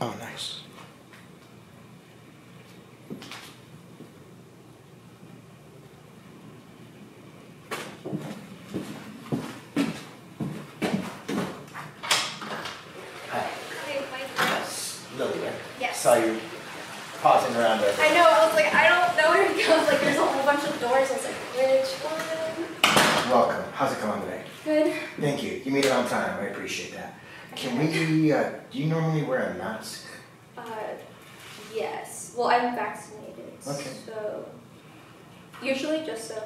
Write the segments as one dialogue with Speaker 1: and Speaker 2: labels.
Speaker 1: Oh, nice. Hi.
Speaker 2: Hey,
Speaker 1: Yes. Lily, right?
Speaker 2: Yes.
Speaker 1: Saw you pausing around there.
Speaker 2: I know, I was like, I don't know where to go. Like, there's a whole bunch of doors. I was like, which one?
Speaker 1: Welcome. How's it going today?
Speaker 2: Good.
Speaker 1: Thank you. You made it on time. I appreciate that. Can we, uh, do you normally wear a mask?
Speaker 2: Uh, yes. Well, I'm vaccinated.
Speaker 1: Okay.
Speaker 2: So, usually just um.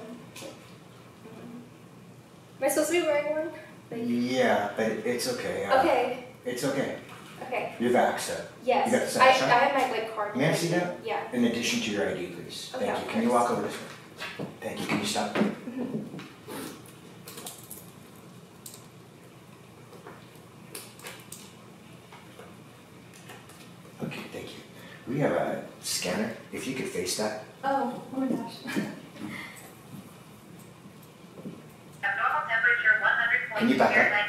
Speaker 2: Am I supposed to be wearing one? Like,
Speaker 1: Yeah, but it's okay. uh,
Speaker 2: okay.
Speaker 1: It's okay.
Speaker 2: Okay.
Speaker 1: So.
Speaker 2: Yes.
Speaker 1: You got the
Speaker 2: I, I have my like card.
Speaker 1: May I see
Speaker 2: everything. Yeah.
Speaker 1: In addition to your ID, please.
Speaker 2: Okay,
Speaker 1: Thank you. Can you walk over this way? Thank you. Can you stop? Okay, thank you. We have a scanner. If you could face that.
Speaker 2: Oh, oh my gosh.
Speaker 3: Abnormal temperature 100.2
Speaker 1: Can you back up?
Speaker 3: Fahrenheit.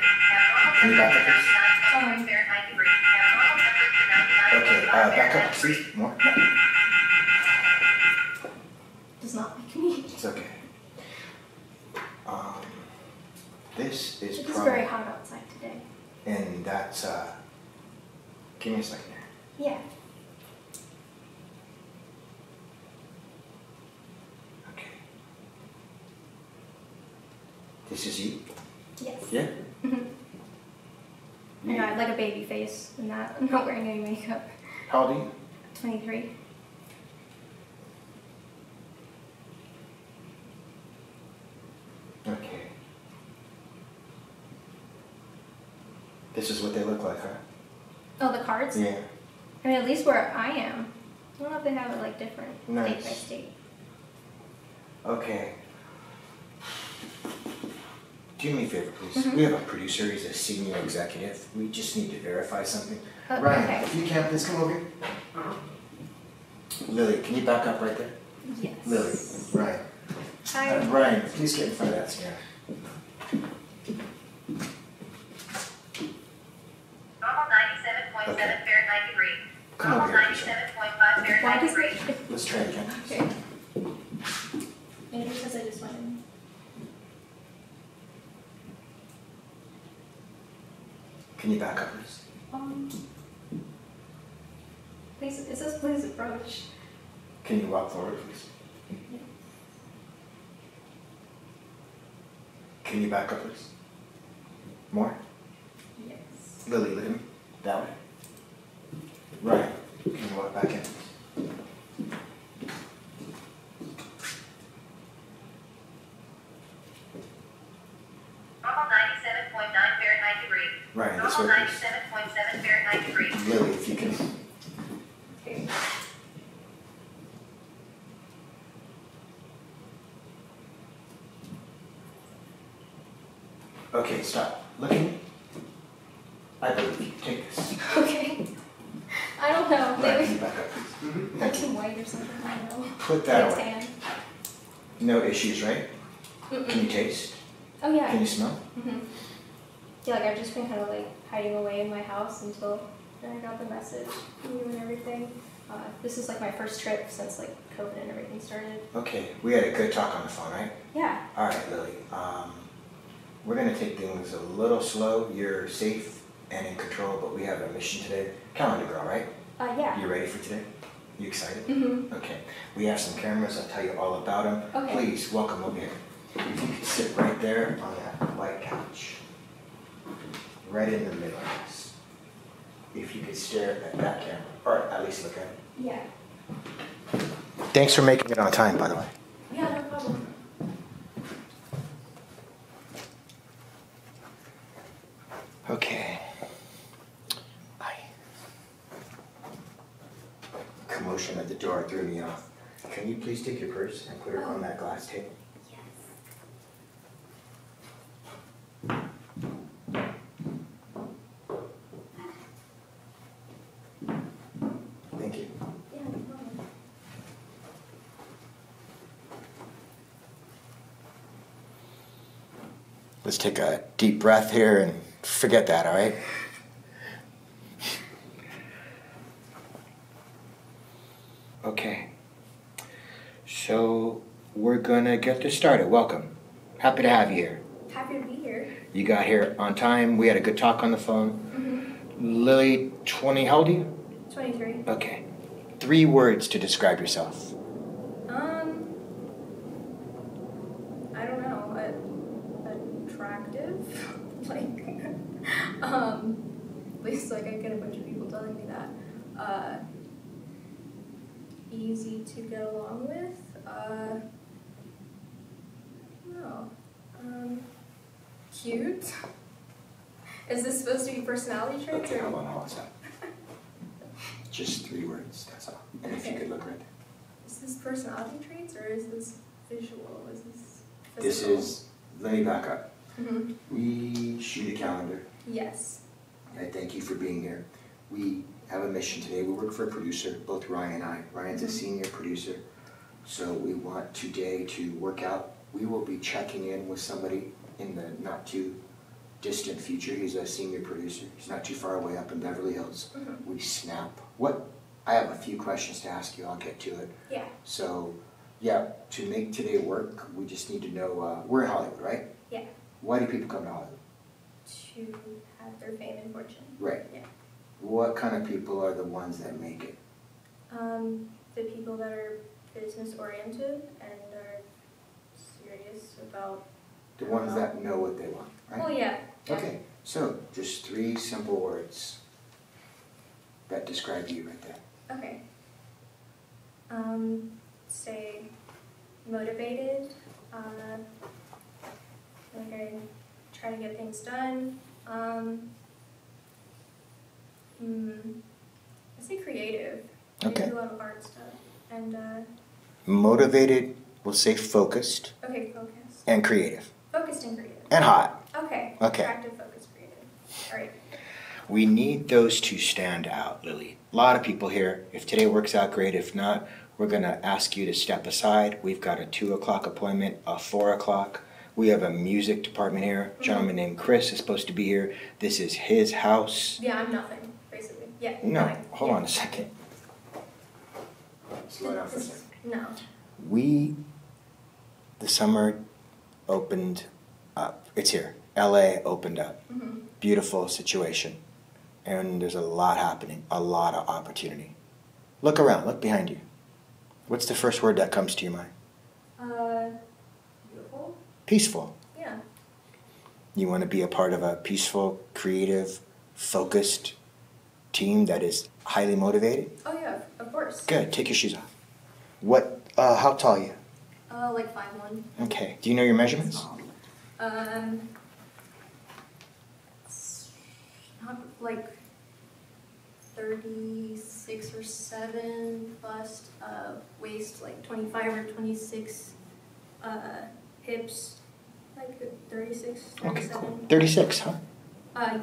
Speaker 3: Abnormal
Speaker 1: Can you back up,
Speaker 3: temperature
Speaker 2: please?
Speaker 3: 99.1 Fahrenheit degree. Abnormal temperature 99.5
Speaker 1: Okay, uh, back up, please. More.
Speaker 2: Does not like me.
Speaker 1: It's okay. Um, this is
Speaker 2: It is
Speaker 1: probably,
Speaker 2: very hot outside today.
Speaker 1: and that's, uh, give me a second here.
Speaker 2: Yeah.
Speaker 1: Okay. This is you?
Speaker 2: Yes.
Speaker 1: Yeah?
Speaker 2: Mm-hmm. I know, I have like a baby face and that. I'm not wearing any makeup.
Speaker 1: How old are you?
Speaker 2: 23.
Speaker 1: Okay. This is what they look like, huh?
Speaker 2: Oh, the cards?
Speaker 1: Yeah.
Speaker 2: I mean, at least where I am. I don't know if they have it like different state by state.
Speaker 1: Okay. Do me a favor, please.
Speaker 2: Mhm.
Speaker 1: We have a producer, he's a senior executive. We just need to verify something.
Speaker 2: Oh,
Speaker 1: Ryan,
Speaker 2: okay.
Speaker 1: if you can, please come over here. Lily, can you back up right there?
Speaker 2: Yes.
Speaker 1: Lily, Ryan.
Speaker 2: Hi.
Speaker 1: Uh, Ryan, please get in front of that scanner.
Speaker 3: Normal 97.7
Speaker 1: Okay.
Speaker 3: Fahrenheit degree.
Speaker 1: Come
Speaker 3: Normal
Speaker 1: over here, please.
Speaker 3: 97.5
Speaker 2: Why
Speaker 3: Fahrenheit
Speaker 2: does
Speaker 3: degree.
Speaker 2: it?
Speaker 1: Let's try it again.
Speaker 2: Okay. Maybe because I just went in.
Speaker 1: Can you back up, please?
Speaker 2: Um. Please, it says please approach.
Speaker 1: Can you walk forward, please? Can you back up, please? More?
Speaker 2: Yes.
Speaker 1: Lily, him. That way. Right. can you walk back in? please?
Speaker 3: Normal 97.9 Fahrenheit degree.
Speaker 1: Ryan, this
Speaker 3: Normal
Speaker 1: way, please.
Speaker 3: 97.7 Fahrenheit degree.
Speaker 1: Lily, if you can.
Speaker 2: Okay.
Speaker 1: Okay, stop. Look at me. I believe you. Take this.
Speaker 2: Okay. I don't know.
Speaker 1: Can
Speaker 2: Maybe
Speaker 1: back up, Thank you.
Speaker 2: too white or something. I don't know.
Speaker 1: Put that away.
Speaker 2: tan.
Speaker 1: No issues, right? Can
Speaker 2: Mm-mm.
Speaker 1: you taste?
Speaker 2: Oh yeah.
Speaker 1: Can you smell?
Speaker 2: hmm Yeah, like I've just been kind of like hiding away in my house until I got the message from you and everything. Uh, this is like my first trip since like COVID and everything started.
Speaker 1: Okay, we had a good talk on the phone, right?
Speaker 2: Yeah.
Speaker 1: All right, Lily. Um, we're gonna take things a little slow. You're safe and in control, but we have a mission today. Calendar girl, right?
Speaker 2: Uh, yeah.
Speaker 1: You ready for today? You excited?
Speaker 2: Mm-hmm.
Speaker 1: Okay. We have some cameras. I'll tell you all about them.
Speaker 2: Okay.
Speaker 1: Please welcome over here. If you could sit right there on that white couch, right in the middle of this. If you could stare at that camera, or at least look at it.
Speaker 2: Yeah.
Speaker 1: Thanks for making it on time, by the way.
Speaker 2: Yeah, no problem.
Speaker 1: Okay. I. Commotion at the door threw me off. Can you please take your purse and put it on that glass table?
Speaker 2: Yes.
Speaker 1: Thank you. Let's take a deep breath here and Forget that, all right? Okay. So we're gonna get this started. Welcome. Happy to have you here.
Speaker 2: Happy to be here.
Speaker 1: You got here on time. We had a good talk on the phone. Mm-hmm. Lily, 20, how old are you?
Speaker 2: 23.
Speaker 1: Okay. Three words to describe yourself.
Speaker 2: Least like I get a bunch of people telling me that. Uh, easy to get along with. Uh, no. Um, cute. Is this supposed to be personality traits
Speaker 1: Okay,
Speaker 2: or?
Speaker 1: hold on, hold on. Just three words, that's all. And if you could look right there.
Speaker 2: Is this personality traits or is this visual? Is this
Speaker 1: This is, let me back up.
Speaker 2: Mhm.
Speaker 1: We shoot a calendar.
Speaker 2: Yes.
Speaker 1: I thank you for being here. We have a mission today. We work for a producer, both Ryan and I. Ryan's a
Speaker 2: Mhm.
Speaker 1: senior producer. So we want today to work out. We will be checking in with somebody in the not too distant future. He's a senior producer. He's not too far away up in Beverly Hills.
Speaker 2: Mhm.
Speaker 1: We snap. What, I have a few questions to ask you. I'll get to it.
Speaker 2: Yeah.
Speaker 1: So, yeah, to make today work, we just need to know, uh, we're in Hollywood, right?
Speaker 2: Yeah.
Speaker 1: Why do people come to Hollywood?
Speaker 2: To have their fame and fortune.
Speaker 1: Right.
Speaker 2: Yeah.
Speaker 1: What kind of people are the ones that make it?
Speaker 2: Um, the people that are business oriented and are serious about.
Speaker 1: The ones that know what they want,
Speaker 2: Well,
Speaker 1: right?
Speaker 2: yeah. yeah.
Speaker 1: Okay, so just three simple words that describe you right there.
Speaker 2: Okay. Um, say motivated. Uh, like I try to get things done. Um, hmm, I say creative. I
Speaker 1: Okay.
Speaker 2: do a lot of art stuff. And uh,
Speaker 1: Motivated, we'll say focused,
Speaker 2: okay, focused.
Speaker 1: and creative,
Speaker 2: Focused and creative.
Speaker 1: and hot.
Speaker 2: Okay.
Speaker 1: Okay.
Speaker 2: Attractive, focused, creative. All right.
Speaker 1: We need those to stand out, Lily. A lot of people here. If today works out, great. If not, we're gonna ask you to step aside. We've got a two o'clock appointment, a four o'clock. We have a music department here. A gentleman named Chris is supposed to be here. This is his house.
Speaker 2: Yeah, I'm nothing, basically. Yeah.
Speaker 1: No,
Speaker 2: nothing.
Speaker 1: hold
Speaker 2: Yeah.
Speaker 1: on a second. Slow down for a second.
Speaker 2: No.
Speaker 1: We, the summer opened up. It's here. LA opened up.
Speaker 2: Mm-hmm.
Speaker 1: Beautiful situation. And there's a lot happening, a lot of opportunity. Look around, look behind you. What's the first word that comes to your mind?
Speaker 2: Uh, beautiful.
Speaker 1: Peaceful.
Speaker 2: Yeah.
Speaker 1: You want to be a part of a peaceful, creative, focused team that is highly motivated?
Speaker 2: Oh yeah, of course.
Speaker 1: Good. Take your shoes off. What, uh, how tall are you?
Speaker 2: Uh, like five one.
Speaker 1: Okay. Do you know your measurements?
Speaker 2: Um, not like thirty six or seven bust, uh, waist like twenty five or twenty six, uh, hips like 36,
Speaker 1: Okay,
Speaker 2: 37.
Speaker 1: cool. 36, huh?
Speaker 2: Uh,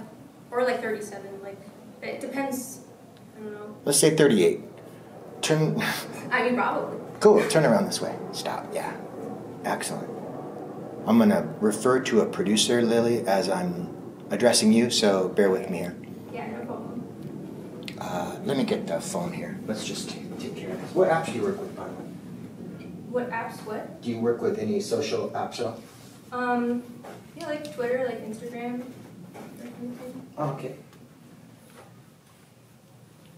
Speaker 2: or like thirty seven. Like it depends. I don't know.
Speaker 1: Let's say 38. Turn.
Speaker 2: I mean, probably.
Speaker 1: Cool. Turn around this way. Stop. Yeah. Excellent. I'm going to refer to a producer, Lily, as I'm addressing you, so bear with me here.
Speaker 2: Yeah, no problem.
Speaker 1: Uh, let me get the phone here. Let's just take, care of this. What apps do you work with, by the way?
Speaker 2: What apps? What?
Speaker 1: Do you work with any social apps at all?
Speaker 2: Um, yeah, like Twitter, like Instagram, that kind of thing.
Speaker 1: Oh, okay.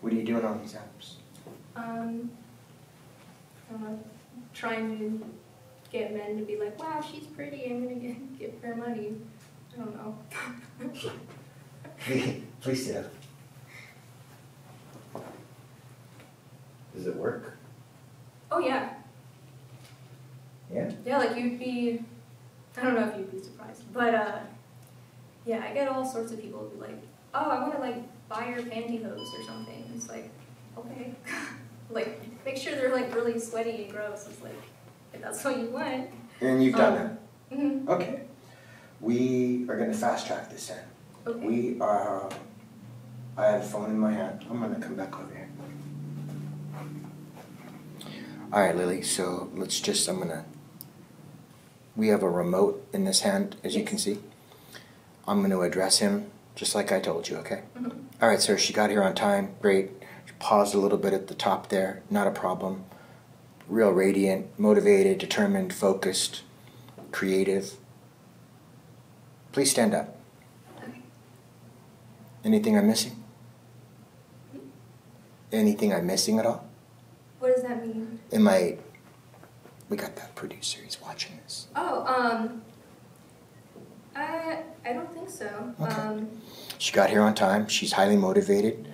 Speaker 1: What are you doing on these apps?
Speaker 2: Um, I don't know, trying to get men to be like, wow, she's pretty, I'm gonna get, give her money. I don't know.
Speaker 1: Please sit up. Does it work?
Speaker 2: oh, yeah.
Speaker 1: Yeah.
Speaker 2: Yeah, like you'd be, I don't know if you'd be surprised, but uh, yeah, I get all sorts of people who be like, oh, I wanna like buy your pantyhose or something. It's like, okay. like, make sure they're like really sweaty and gross. It's like, if that's what you want.
Speaker 1: And you've done
Speaker 2: Um,
Speaker 1: that? Okay. We are gonna fast track this then.
Speaker 2: Okay.
Speaker 1: We are, I have a phone in my hand. I'm gonna come back over here. All right, Lily, so let's just, I'm gonna, we have a remote in this hand, as you can see. I'm gonna address him, just like I told you, okay?
Speaker 2: Mhm.
Speaker 1: All right, sir, she got here on time, great. paused a little bit at the top there. Not a problem. Real radiant, motivated, determined, focused, creative. Please stand up.
Speaker 2: Okay.
Speaker 1: Anything I'm missing? Anything I'm missing at all?
Speaker 2: What does that mean?
Speaker 1: Am I. We got that producer, he's watching this.
Speaker 2: Oh, um, I I don't think so.
Speaker 1: Okay.
Speaker 2: Um,
Speaker 1: She got here on time, she's highly motivated.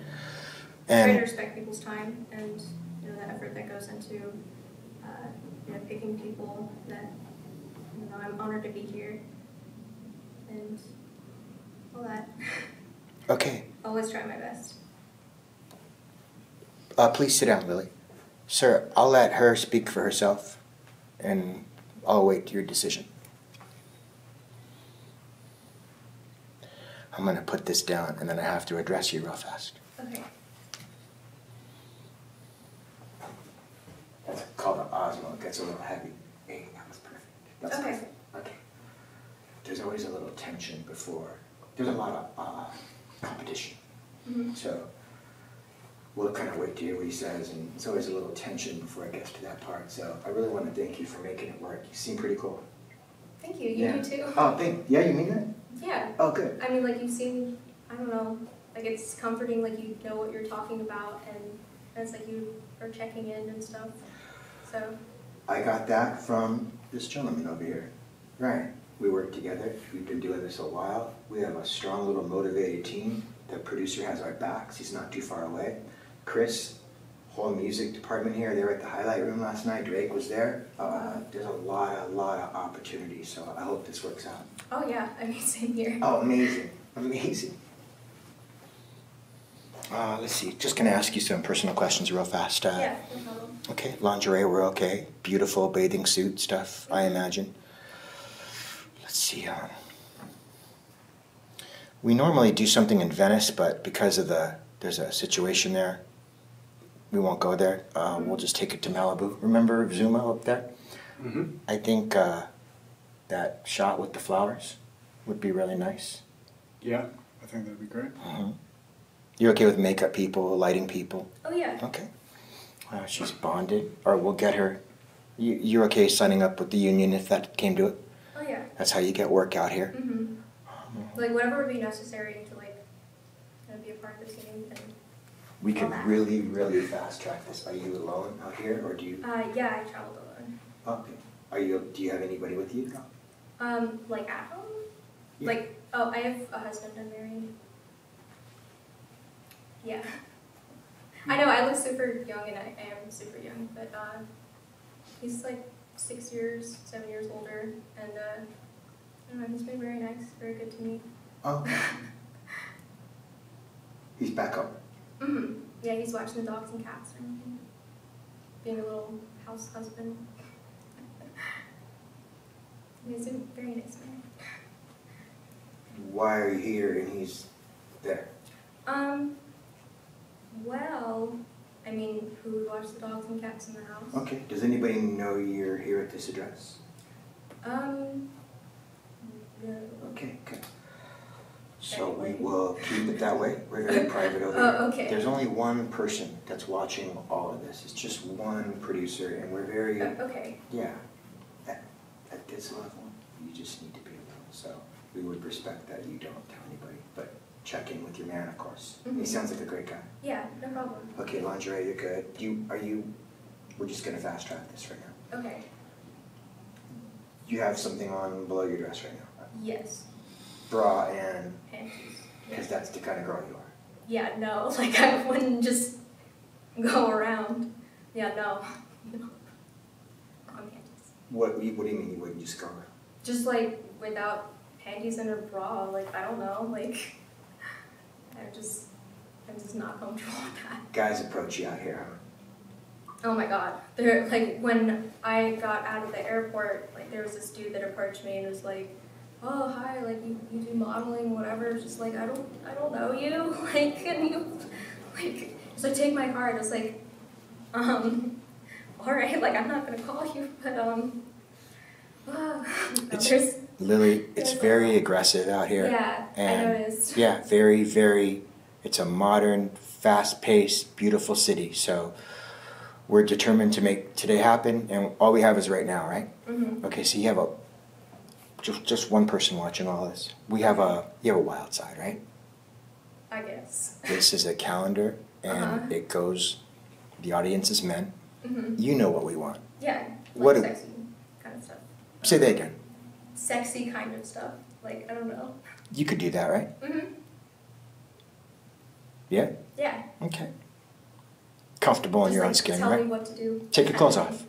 Speaker 1: And.
Speaker 2: try to respect people's time and you know the effort that goes into uh, you know picking people that you know I'm honored to be here and all that.
Speaker 1: okay,
Speaker 2: Always try my best.
Speaker 1: uh, please sit down, Lily. Sir, I'll let her speak for herself and I'll wait your decision. I'm gonna put this down and then I have to address you real fast.
Speaker 2: Okay.
Speaker 1: That's called an Osmo. It gets a little heavy. Hey, that was perfect. That's
Speaker 2: Okay.
Speaker 1: perfect. Okay. There's always a little tension before. There's a lot of uh, competition.
Speaker 2: hmm
Speaker 1: So we'll kind of wait to hear what he says, and it's always a little tension before it gets to that part. So I really want to thank you for making it work. You seem pretty cool.
Speaker 2: Thank you. You
Speaker 1: yeah.
Speaker 2: do too.
Speaker 1: Oh, thank. Yeah, you mean that?
Speaker 2: Yeah.
Speaker 1: Oh, good.
Speaker 2: I mean, like you seem, I don't know, like it's comforting, like you know what you're talking about, and it's like you are checking in and stuff. So,
Speaker 1: I got that from this gentleman over here. Right. We work together. We've been doing this a while. We have a strong little motivated team. The producer has our backs. He's not too far away. Chris, whole music department here. They were at the highlight room last night. Drake was there. Uh, there's a lot, a lot of opportunities. So I hope this works out.
Speaker 2: oh yeah, I mean, same here.
Speaker 1: Oh, amazing. Amazing. Uh, let's see. Just gonna ask you some personal questions real fast. Uh,
Speaker 2: Yeah, no problem.
Speaker 1: Okay, lingerie, we're okay. Beautiful bathing suit stuff, I imagine. Let's see. Um, we normally do something in Venice, but because of the there's a situation there, we won't go there. Uh, we'll just take it to Malibu. Remember Zuma up there?
Speaker 4: Mm-hmm.
Speaker 1: I think uh, that shot with the flowers would be really nice.
Speaker 4: Yeah, I think that'd be great.
Speaker 1: Mhm. You okay with makeup people, lighting people?
Speaker 2: Oh yeah.
Speaker 1: Okay. Uh, she's bonded, or we'll get her. You, you're okay signing up with the union if that came to it?
Speaker 2: Oh yeah.
Speaker 1: That's how you get work out here.
Speaker 2: Mhm. Like whatever would be necessary to like, be a part of this game.
Speaker 1: We could really, really fast track this. Are you alone out here, or do you?
Speaker 2: uh, yeah, I traveled alone.
Speaker 1: Okay. Are you? Do you have anybody with you?
Speaker 2: Um, like at home.
Speaker 1: Yeah.
Speaker 2: Like, oh, I have a husband. I'm married. Yeah. I know I look super young, and I am super young, but uh, he's like six years, seven years older, and uh, I don't know. He's been very nice, very good to me.
Speaker 1: Oh, he's back home.
Speaker 2: Hmm Yeah, he's watching the dogs and cats and everything. Being a little house husband. he's a very nice man.
Speaker 1: Why are you here and he's there?
Speaker 2: Um, well, I mean, who would watch the dogs and cats in the house?
Speaker 1: Okay. Does anybody know you're here at this address?
Speaker 2: Um, no.
Speaker 1: Okay. Good. So we will keep it that way. We're very private over
Speaker 2: Oh,
Speaker 1: here.
Speaker 2: okay.
Speaker 1: There's only one person that's watching all of this. It's just one producer, and we're very.
Speaker 2: Uh, okay.
Speaker 1: Yeah, at, at this level, you just need to be alone. So we would respect that you don't tell anybody, but check in with your man, of course. He
Speaker 2: Mhm.
Speaker 1: sounds like a great guy.
Speaker 2: Yeah, no problem.
Speaker 1: Okay, lingerie, you're good. You are you? We're just gonna fast track this right now.
Speaker 2: Okay.
Speaker 1: You have something on below your dress right now.
Speaker 2: Yes.
Speaker 1: Bra and
Speaker 2: Panties.
Speaker 1: because
Speaker 2: Yeah.
Speaker 1: that's the kind of girl you are.
Speaker 2: yeah, no, like I wouldn't just go around. Yeah, no. no. On panties.
Speaker 1: What What do you mean you wouldn't just go? around?
Speaker 2: Just like without panties and a bra, like I don't know, like I'm just I'm just not comfortable with that.
Speaker 1: Guys approach you out here.
Speaker 2: Oh my god. There like when I got out of the airport, like there was this dude that approached me and was like, Oh you, do modeling, whatever. Just like I don't I don't know you. Like can you like just like take my card. I was like, um alright, like I'm not gonna call you, but um no,
Speaker 1: It's-
Speaker 2: there's
Speaker 1: Lily, it's very aggressive out here.
Speaker 2: Yeah, I
Speaker 1: and-
Speaker 2: noticed.
Speaker 1: Yeah, very, very It's a modern, fast-paced, beautiful city. So we're determined to make today happen, and all we have is right now, right?
Speaker 2: Mm-hmm.
Speaker 1: Okay, so you have a just just one person watching all this. We have a you have a wild side, right?
Speaker 2: I guess.
Speaker 1: This is a calendar, and
Speaker 2: Uh-huh.
Speaker 1: it goes. The audience is men.
Speaker 2: hmm
Speaker 1: You know what we want.
Speaker 2: Yeah. Like
Speaker 1: What do-
Speaker 2: sexy kind of stuff.
Speaker 1: Say that again.
Speaker 2: Sexy kind of stuff. Like I don't know.
Speaker 1: You could do that, right?
Speaker 2: Mm-hmm.
Speaker 1: Yeah.
Speaker 2: Yeah.
Speaker 1: Okay. Comfortable in your
Speaker 2: like,
Speaker 1: own skin,
Speaker 2: tell
Speaker 1: right?
Speaker 2: me what to do.
Speaker 1: Take your clothes off.